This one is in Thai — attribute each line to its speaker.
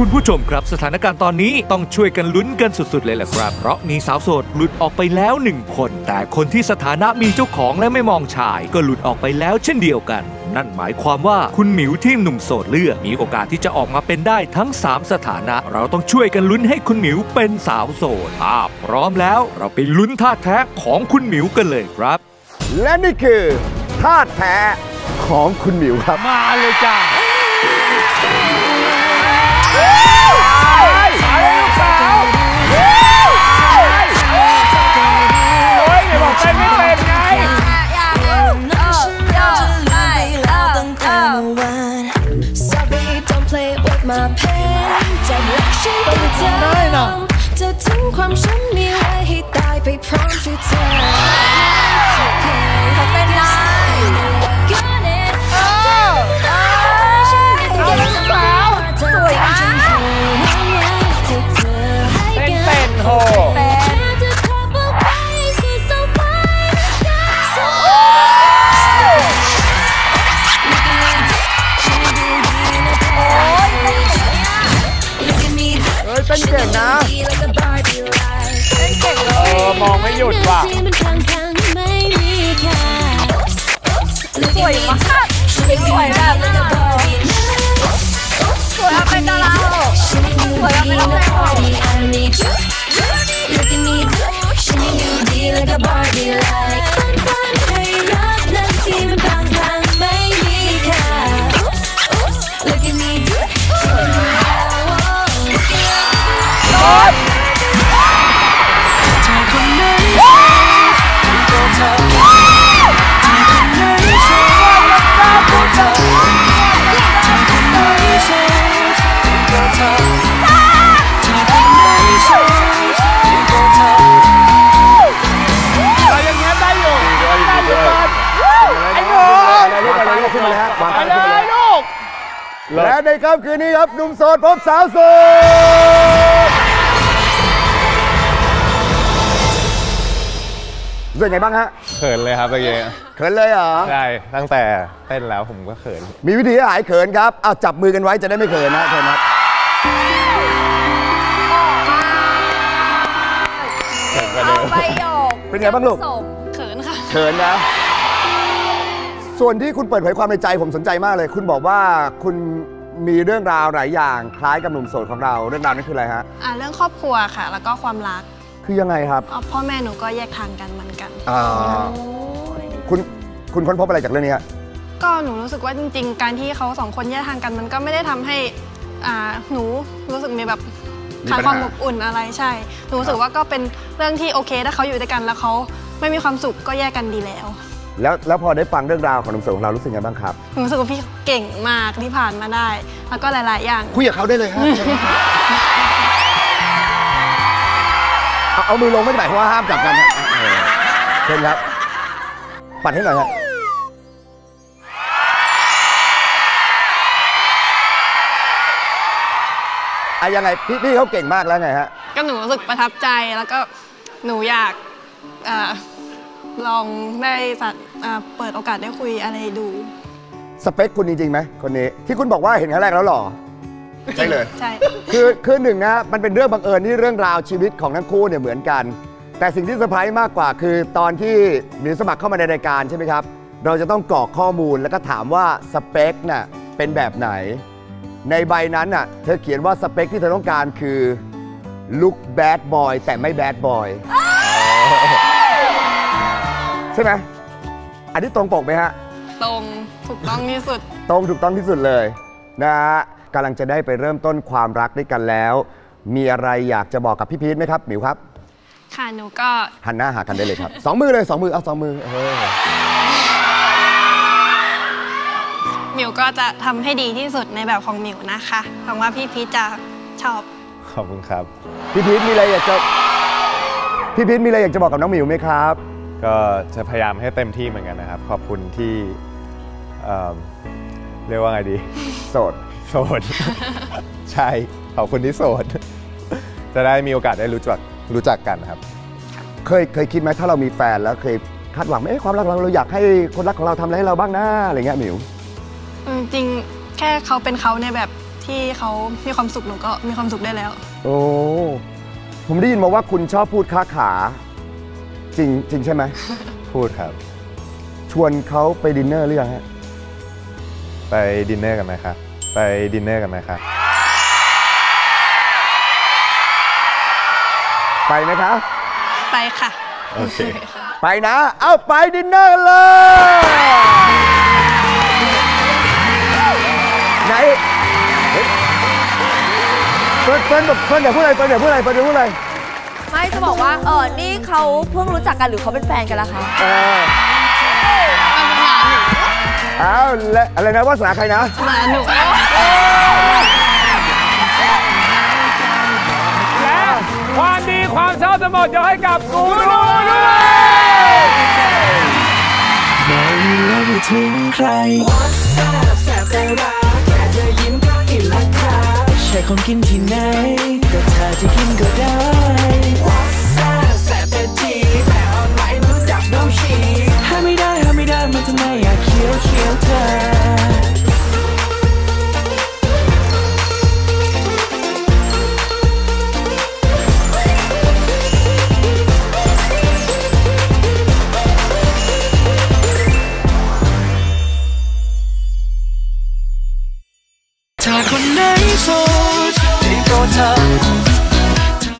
Speaker 1: คุณผู้ชมครับสถานการณ์ตอนนี้ต้องช่วยกันลุ้นกันสุดๆ เลยแหละครับ เพราะมีสาวโสดหลุดออกไปแล้วหนึ่งคน แต่คนที่สถานะมีเจ้าของและไม่มองชาย ก็หลุดออกไปแล้วเช่นเดียวกัน นั่นหมายความว่าคุณหมิวที่หนุ่มโสดเลือกมีโอกาสที่จะออกมาเป็นได้ทั้ง 3 สถานะ เราต้องช่วยกันลุ้นให้คุณหมิวเป็นสาวโสดถ้าพร้อมแล้วเราไปลุ้นท่าแท้ของคุณหมิวกันเลยครับ
Speaker 2: และนี่คือท่าแท้ของคุณหมิวครับ
Speaker 3: มาเลยจ้า
Speaker 4: ทิ้งความฉันมีไว้ให้ตายไปพร้อ มอเขาเป็นไมา
Speaker 3: กเต้นเป็นโห
Speaker 2: ยเต้นเก่งนะ
Speaker 3: เออมองไม่หยุดว่ะ
Speaker 4: สวยมากสวยแบบสวยเอาเป็นดาราสวยเอาเป็นนักแสดง Look at
Speaker 2: และในค่ำคืนนี้ครับหนุ่มโสดพบสาวโสดรู้สึกไงบ้างฮะ
Speaker 5: เขินเลยครับเมื่อกี้
Speaker 2: เขินเลยเหรอ
Speaker 5: ใช่ตั้งแต่เต้นแล้วผมก็เขิน
Speaker 2: มีวิธีให้หายเขินครับเอาจับมือกันไว้จะได้ไม่เขินนะเชิญครับ
Speaker 5: เขินกว่าเดิม
Speaker 6: ใบหยก
Speaker 2: เป็นไงบ้างลูก
Speaker 6: เขินค่ะ
Speaker 2: เขินนะ ส่วนที่คุณเปิดเผยความในใจผมสนใจมากเลย คุณบอกว่าคุณมีเรื่องราวหลายอย่างคล้ายกับหนุ่มโสดของเรา เรื่องราวนั้นคืออะไรฮะ
Speaker 6: อ่าเรื่องครอบครัวค่ะ แล้วก็ความรัก
Speaker 2: คือยังไงครับ
Speaker 6: อ๋อพ่อแม่หนูก็แยกทางกันเหมือนกัน
Speaker 2: อ่าคุณคุณค้นพบอะไรจากเรื่องนี้ฮะ
Speaker 6: ก็หนูรู้สึกว่าจริง ๆ การที่เขาสองคนแยกทางกันมันก็ไม่ได้ทำให้อ่าหนูรู้สึกมีแบบ
Speaker 2: มี
Speaker 6: ขาด
Speaker 2: ปัญหา
Speaker 6: ความอบอุ่นอะไรใช่ หนูรู้สึกว่าก็เป็นเรื่องที่โอเคถ้าเขาอยู่ด้วยกันแล้วเขาไม่มีความสุขก็แยกกันดีแล้ว
Speaker 2: แล้วแล้วพอได้ฟังเรื่องราวของหนุ่มโสดของเรารู้สึกไงบ้างครับ
Speaker 6: หนูรู้สึกว่าพี่เก่งมากที่ผ่านมาได้ แล้วก็หลาย ๆ อย่าง
Speaker 2: คุยกับเขาได้เลยฮะเอาเอามือลงไม่ได้หมายความว่าห้ามจับกันนะเออเชิญครับ ปัดให้หน่อยฮะอะยังไงพี่พี่เขาเก่งมากแล้วไงฮะ
Speaker 6: ก็หนูรู้สึกประทับใจแล้วก็หนูอยากเออ ลองได้สัตว์เอ่อเปิดโอกาสได้คุยอะไรดู
Speaker 2: สเปคคุณจริงๆไหมคนนี้ที่คุณบอกว่าเห็นครั้งแรกแล้วหล่อใช่เลย
Speaker 6: ใช่
Speaker 2: คือคือหนึ่งนะมันเป็นเรื่องบังเอิญที่เรื่องราวชีวิตของทั้งคู่เนี่ยเหมือนกัน แต่สิ่งที่เซอร์ไพรส์มากกว่าคือตอนที่หมิวสมัครเข้ามาในรายการใช่ไหมครับ เราจะต้องกรอกข้อมูลแล้วก็ถามว่าสเปคน่ะเป็นแบบไหน ในใบนั้นน่ะเธอเขียนว่าสเปคที่เธอต้องการคือลุคแบดบอยแต่ไม่แบดบอยใช่ไหมอันนี้ตรงปกไหมฮะ
Speaker 6: ตรงถูกต้องที่สุด
Speaker 2: ตรงถูกต้องที่สุดเลยนะฮะกำลังจะได้ไปเริ่มต้นความรักด้วยกันแล้ว มีอะไรอยากจะบอกกับพี่พีทไหมครับหมิวครับ
Speaker 6: ค่ะหนูก็
Speaker 2: หันหน้าหากันได้เลยครับสองมือเลยสองมือเอาสองมือเออ
Speaker 6: หมิวก็จะทำให้ดีที่สุดในแบบของหมิวนะคะหวังว่าพี่พีชจะชอบ
Speaker 5: ขอบคุณครับ
Speaker 2: พี่พีทมีอะไรอยากจะพี่พีทมีอะไรอยากจะบอกกับน้องหมิวไหมครับ
Speaker 5: ก็จะพยายามให้เต็มที่เหมือนกันนะครับ ขอบคุณที่เอิ่มเรียกว่าไงดี
Speaker 2: โสด
Speaker 5: โสด ใช่ ขอบคุณที่โสด จะได้มีโอกาสได้รู้จักรู้จักกันครับ
Speaker 2: เคยเคยคิดไหมถ้าเรามีแฟนแล้วเคยคาดหวังไหมเอ๊ะความรักเราเราอยากให้คนรักของเราทำอะไรให้เราบ้างนะอะไรเงี้ยหมิว
Speaker 6: จริงๆแค่เขาเป็นเขาในแบบที่เขามีความสุขหนูก็มีความสุขได้แล้ว
Speaker 2: โอ้ผมได้ยินมาว่าคุณชอบพูดคะขา จริงจริงใช่ไหม
Speaker 5: พูดครับ
Speaker 2: ชวนเขาไปดินเนอร์หรือยังฮะ
Speaker 5: ไปดินเนอร์กันไหมครับ ไปดินเนอร์กันไหมครับ
Speaker 2: ไปไหมคะ
Speaker 6: ไปค่ะ
Speaker 5: โอเค
Speaker 2: ไปนะ เอาไปดินเนอร์กันเลย ไหนเฮ้ยเฟิร์นเฟิร์นแบบเฟิร์นอย่าพูดอะไรเฟิร์นอย่าพูดอะไรเฟิร์นอย่าพูดอะไร
Speaker 7: ไม่จะบอกว่า เออนี่เขาเพิ่งรู้จักกันหรือเขาเป็นแฟนกันละคะ
Speaker 2: เออเอาและอะไรนะวาสนาใครนะ
Speaker 6: มาหนู
Speaker 3: และความดีความชอบทั้งหมดยกให้กับกูรูด้วย
Speaker 8: ไม่ว่าไม่ทิ้งใครแซ่บแซ่บแต่รักแค่เธอยิ้มก็อิ่มราคาใช่ของกินที่ไหนก็เธอจะกินก็ได้